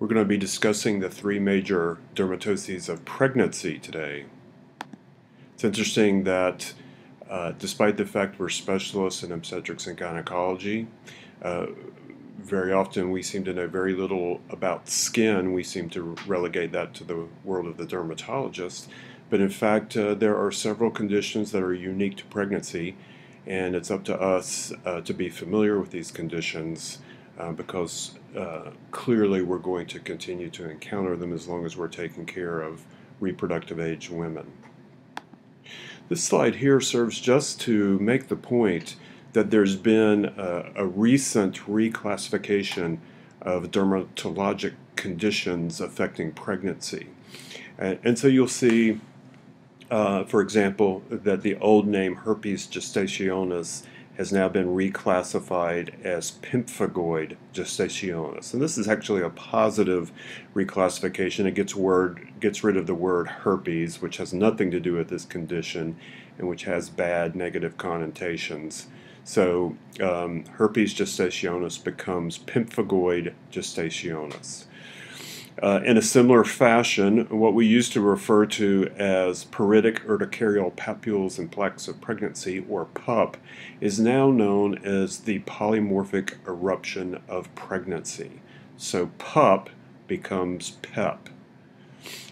We're going to be discussing the three major dermatoses of pregnancy today. It's interesting that uh, despite the fact we're specialists in obstetrics and gynecology, uh, very often we seem to know very little about skin. We seem to relegate that to the world of the dermatologist. But in fact, uh, there are several conditions that are unique to pregnancy, and it's up to us uh, to be familiar with these conditions uh, because uh, clearly we're going to continue to encounter them as long as we're taking care of reproductive age women. This slide here serves just to make the point that there's been a, a recent reclassification of dermatologic conditions affecting pregnancy. And, and so you'll see, uh, for example, that the old name herpes gestationis has now been reclassified as pemphigoid gestationis. And this is actually a positive reclassification. It gets, word, gets rid of the word herpes, which has nothing to do with this condition and which has bad negative connotations. So um, herpes gestationis becomes pemphigoid gestationis. Uh, in a similar fashion, what we used to refer to as pruritic urticarial papules and plaques of pregnancy, or PUP, is now known as the polymorphic eruption of pregnancy. So PUP becomes PEP.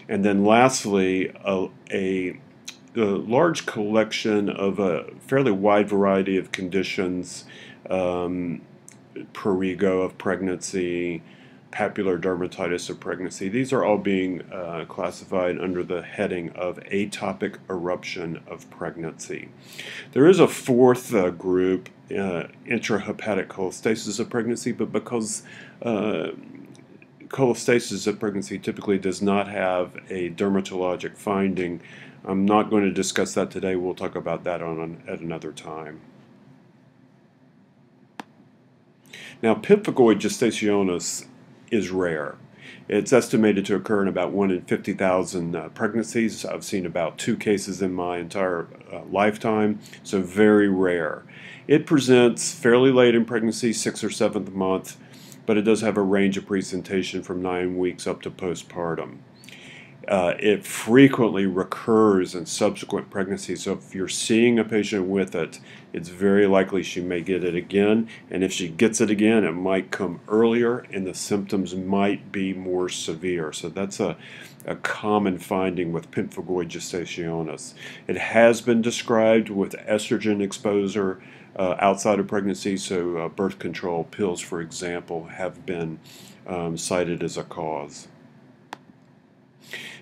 And then lastly, a, a, a large collection of a fairly wide variety of conditions, um, prurigo of pregnancy, papular dermatitis of pregnancy. These are all being uh, classified under the heading of atopic eruption of pregnancy. There is a fourth uh, group, uh, intrahepatic cholestasis of pregnancy, but because uh, cholestasis of pregnancy typically does not have a dermatologic finding, I'm not going to discuss that today. We'll talk about that on at another time. Now, pemphigoid gestationis is rare. It's estimated to occur in about 1 in 50,000 uh, pregnancies. I've seen about two cases in my entire uh, lifetime, so very rare. It presents fairly late in pregnancy, sixth or seventh month, but it does have a range of presentation from nine weeks up to postpartum. Uh, it frequently recurs in subsequent pregnancies. So if you're seeing a patient with it, it's very likely she may get it again. And if she gets it again, it might come earlier and the symptoms might be more severe. So that's a, a common finding with pemphigoid gestationis. It has been described with estrogen exposure uh, outside of pregnancy. So uh, birth control pills, for example, have been um, cited as a cause.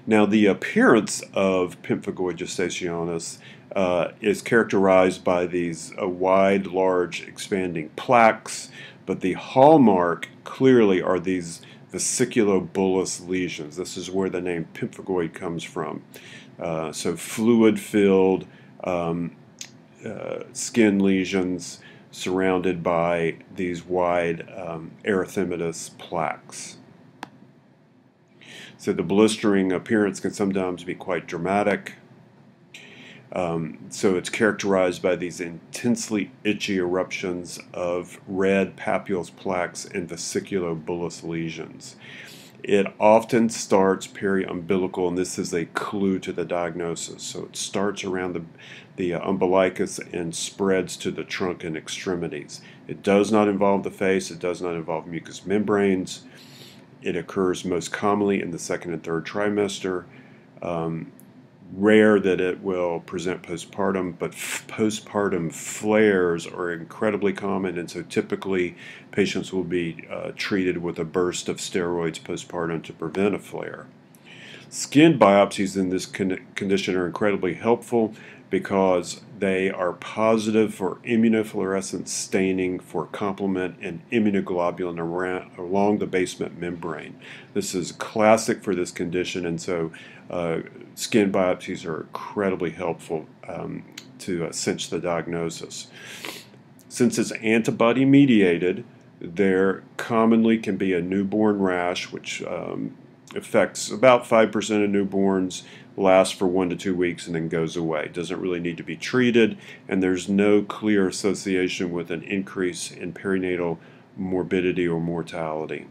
Now, the appearance of pemphigoid gestationis uh, is characterized by these uh, wide, large, expanding plaques, but the hallmark clearly are these vesiculobullous lesions. This is where the name pemphigoid comes from. Uh, so, fluid filled um, uh, skin lesions surrounded by these wide um, erythematous plaques. So the blistering appearance can sometimes be quite dramatic. Um, so it's characterized by these intensely itchy eruptions of red papules, plaques, and vesiculobullous lesions. It often starts periumbilical, and this is a clue to the diagnosis. So it starts around the, the uh, umbilicus and spreads to the trunk and extremities. It does not involve the face, it does not involve mucous membranes. It occurs most commonly in the second and third trimester. Um, rare that it will present postpartum, but postpartum flares are incredibly common, and so typically patients will be uh, treated with a burst of steroids postpartum to prevent a flare. Skin biopsies in this con condition are incredibly helpful because they are positive for immunofluorescence staining for complement and immunoglobulin around, along the basement membrane. This is classic for this condition, and so uh, skin biopsies are incredibly helpful um, to uh, cinch the diagnosis. Since it's antibody mediated, there commonly can be a newborn rash, which um, affects about 5% of newborns lasts for one to two weeks and then goes away. Doesn't really need to be treated, and there's no clear association with an increase in perinatal morbidity or mortality.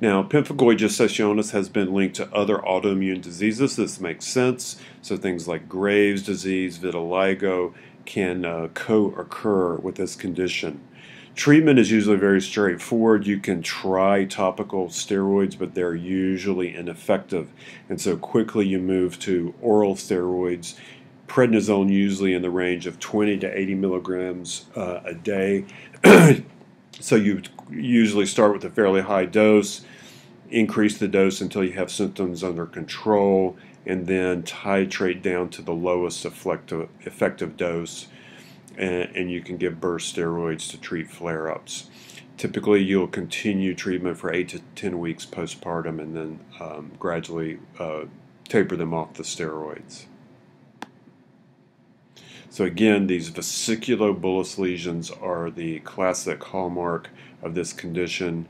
Now, pemphigoid gestationis has been linked to other autoimmune diseases. This makes sense. So things like Graves' disease, vitiligo can uh, co-occur with this condition. Treatment is usually very straightforward. You can try topical steroids, but they're usually ineffective. And so quickly you move to oral steroids. Prednisone usually in the range of 20 to 80 milligrams uh, a day. so you usually start with a fairly high dose, increase the dose until you have symptoms under control, and then titrate down to the lowest effective, effective dose and, and you can give burst steroids to treat flare-ups. Typically, you'll continue treatment for 8 to 10 weeks postpartum and then um, gradually uh, taper them off the steroids. So again, these vesiculobullous lesions are the classic hallmark of this condition.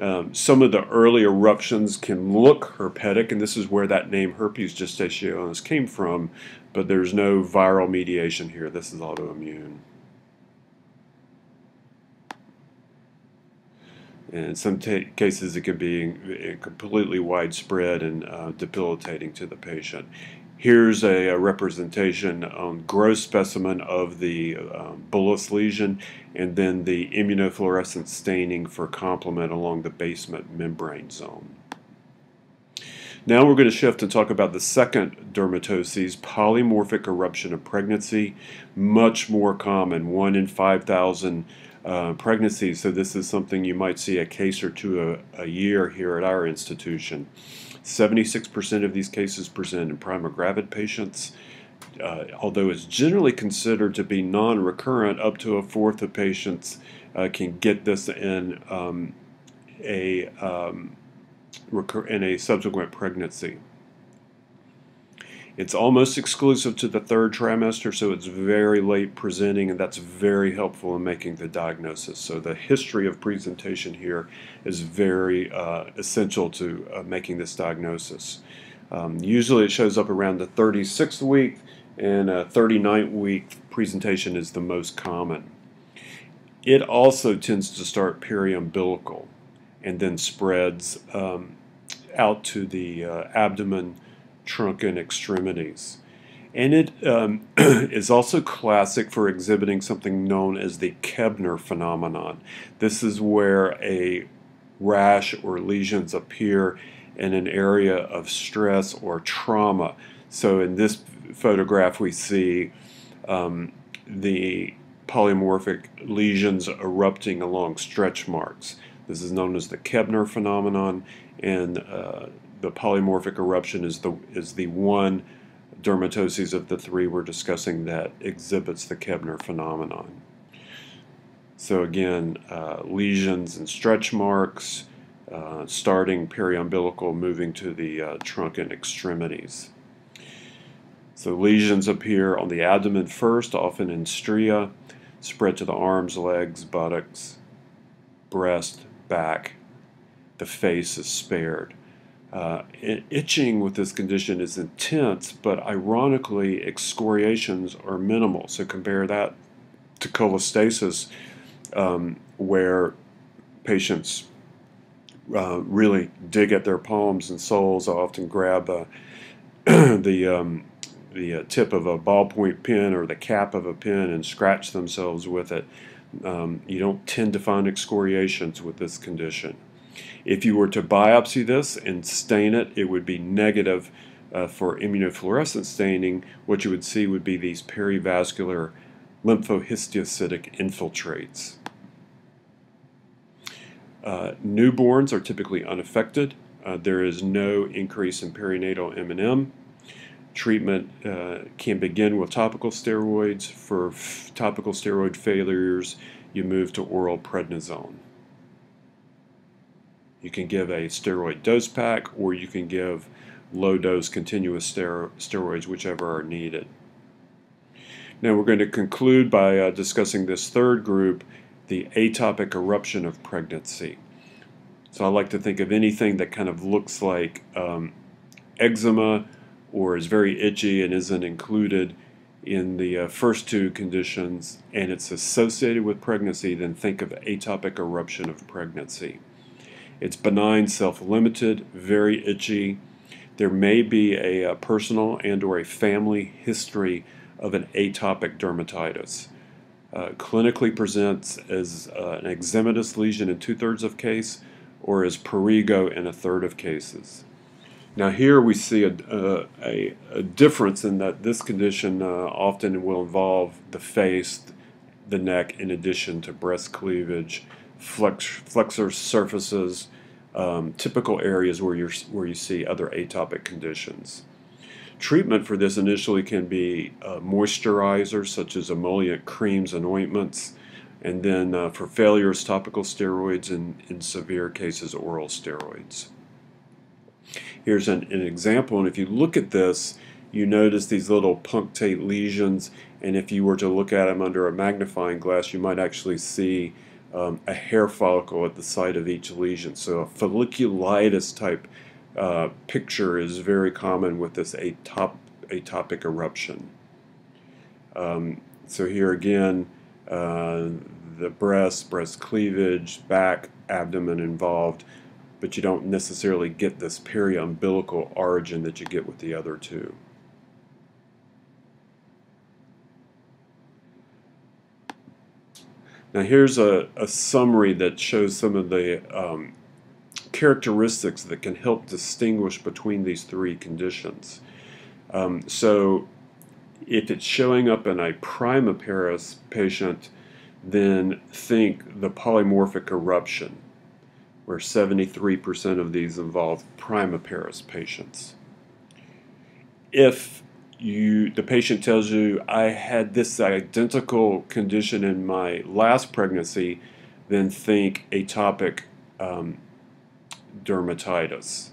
Um, some of the early eruptions can look herpetic, and this is where that name herpes gestationis came from, but there's no viral mediation here. This is autoimmune. And in some cases, it can be completely widespread and uh, debilitating to the patient. Here's a, a representation on gross specimen of the um, bullous lesion and then the immunofluorescent staining for complement along the basement membrane zone. Now we're going to shift and talk about the second dermatoses, polymorphic eruption of pregnancy, much more common, 1 in 5,000 uh, pregnancies, so this is something you might see a case or two a, a year here at our institution. 76% of these cases present in primogravid patients. Uh, although it's generally considered to be non-recurrent, up to a fourth of patients uh, can get this in um, a um, in a subsequent pregnancy. It's almost exclusive to the third trimester, so it's very late presenting, and that's very helpful in making the diagnosis. So the history of presentation here is very uh, essential to uh, making this diagnosis. Um, usually it shows up around the 36th week, and a 39th week presentation is the most common. It also tends to start periumbilical and then spreads um, out to the uh, abdomen, trunk and extremities. And it um, is also classic for exhibiting something known as the Koebner phenomenon. This is where a rash or lesions appear in an area of stress or trauma. So in this photograph we see um, the polymorphic lesions erupting along stretch marks. This is known as the Koebner phenomenon, and uh, the polymorphic eruption is the is the one dermatoses of the three we're discussing that exhibits the Koebner phenomenon. So again, uh, lesions and stretch marks, uh, starting periumbilical, moving to the uh, trunk and extremities. So lesions appear on the abdomen first, often in stria, spread to the arms, legs, buttocks, breast, back, the face is spared. Uh, itching with this condition is intense, but ironically, excoriations are minimal. So compare that to cholestasis, um, where patients uh, really dig at their palms and soles. I often grab uh, the um, the uh, tip of a ballpoint pen or the cap of a pen and scratch themselves with it. Um, you don't tend to find excoriations with this condition. If you were to biopsy this and stain it, it would be negative uh, for immunofluorescent staining. What you would see would be these perivascular lymphohistiocytic infiltrates. Uh, newborns are typically unaffected. Uh, there is no increase in perinatal M&M. Treatment uh, can begin with topical steroids. For topical steroid failures, you move to oral prednisone. You can give a steroid dose pack or you can give low dose continuous steroids, whichever are needed. Now we're going to conclude by uh, discussing this third group, the atopic eruption of pregnancy. So I like to think of anything that kind of looks like um, eczema or is very itchy and isn't included in the uh, first two conditions and it's associated with pregnancy, then think of atopic eruption of pregnancy. It's benign, self-limited, very itchy. There may be a, a personal and or a family history of an atopic dermatitis. Uh, clinically presents as uh, an eczematous lesion in two-thirds of case or as prurigo in a third of cases. Now here we see a, uh, a, a, difference in that this condition uh, often will involve the face, the neck, in addition to breast cleavage, flex, flexor surfaces, um, typical areas where, you're, where you see other atopic conditions. Treatment for this initially can be uh, moisturizers such as emollient creams and ointments, and then uh, for failures, topical steroids, and in severe cases, oral steroids. Here's an, an example, and if you look at this, you notice these little punctate lesions, and if you were to look at them under a magnifying glass, you might actually see um, a hair follicle at the site of each lesion. So a folliculitis type uh, picture is very common with this atop atopic eruption. Um, so here again, uh, the breast, breast cleavage, back, abdomen involved, but you don't necessarily get this periumbilical origin that you get with the other two. Now here's a, a summary that shows some of the um, characteristics that can help distinguish between these three conditions. Um, so if it's showing up in a primiparous patient, then think the polymorphic eruption, where 73% of these involve primiparous patients. If you the patient tells you I had this identical condition in my last pregnancy, then think atopic um, dermatitis.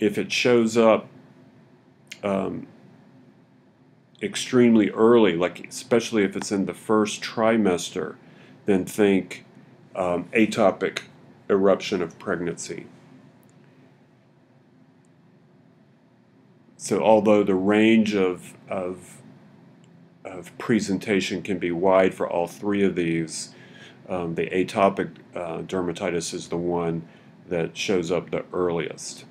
If it shows up um, extremely early, like especially if it's in the first trimester, then think um, atopic eruption of pregnancy. So although the range of, of, of presentation can be wide for all three of these, um, the atopic uh, dermatitis is the one that shows up the earliest.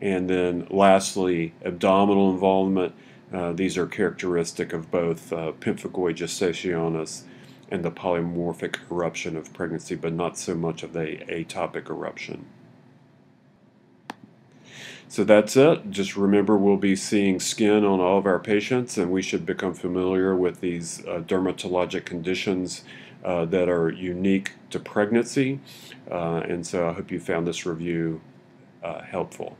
And then lastly, abdominal involvement. Uh, these are characteristic of both uh, pemphigoid gestationis and the polymorphic eruption of pregnancy, but not so much of the atopic eruption. So that's it. Just remember we'll be seeing skin on all of our patients and we should become familiar with these uh, dermatologic conditions uh, that are unique to pregnancy. Uh, and so I hope you found this review uh, helpful.